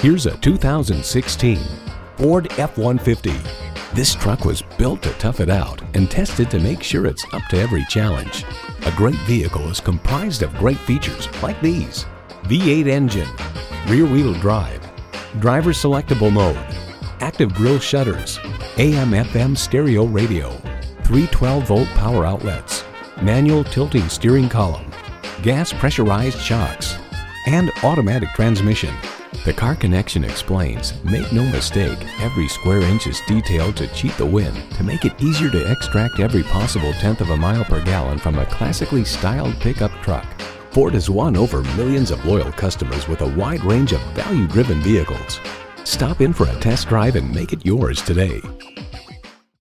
Here's a 2016 Ford F-150. This truck was built to tough it out and tested to make sure it's up to every challenge. A great vehicle is comprised of great features like these. V8 engine, rear wheel drive, driver selectable mode, active grille shutters, AM FM stereo radio, 312 volt power outlets, manual tilting steering column, gas pressurized shocks, and automatic transmission. The Car Connection explains, make no mistake, every square inch is detailed to cheat the wind to make it easier to extract every possible tenth of a mile per gallon from a classically styled pickup truck. Ford has won over millions of loyal customers with a wide range of value-driven vehicles. Stop in for a test drive and make it yours today.